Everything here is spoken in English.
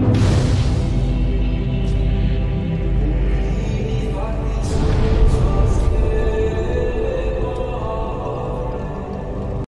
you.